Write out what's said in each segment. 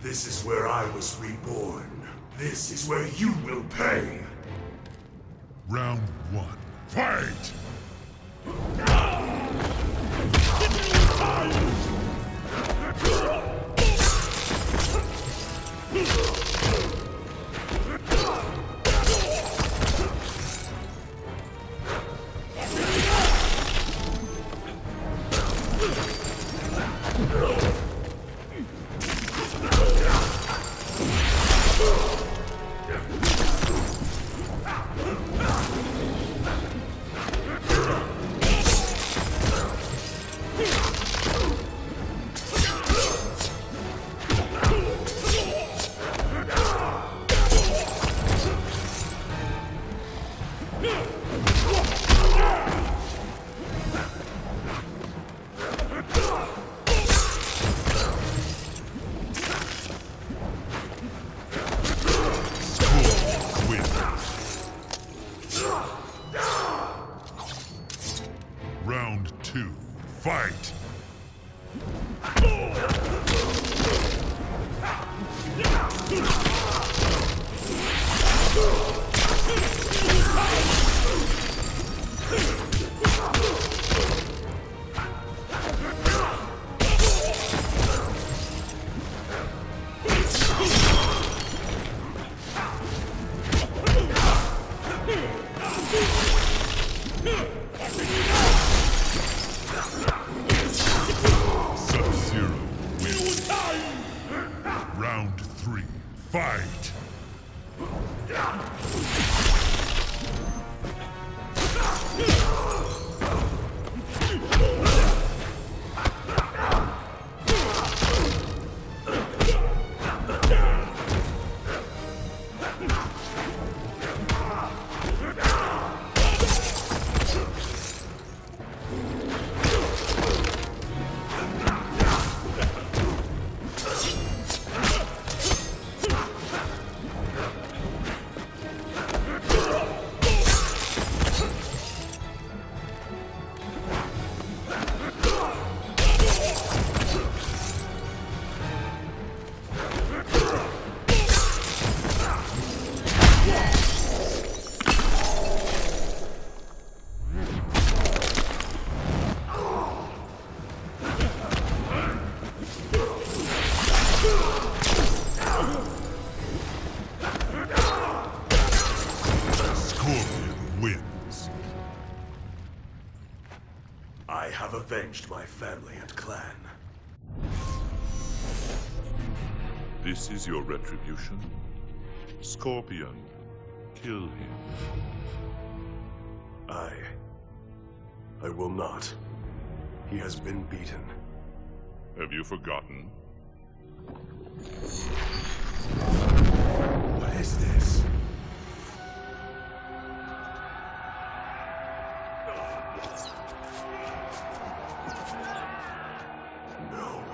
This is where I was reborn. This is where you will pay. Round one. Fight! Score Fight! I have avenged my family and clan. This is your retribution? Scorpion, kill him. I... I will not. He has been beaten. Have you forgotten? What is this? Ah. No.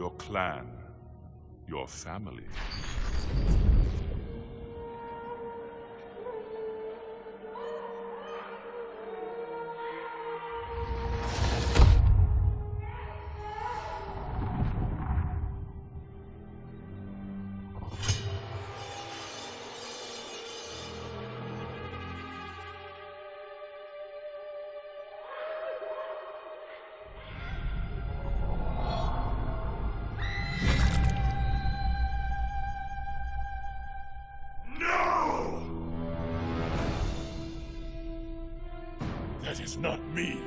Your clan, your family. That is not me.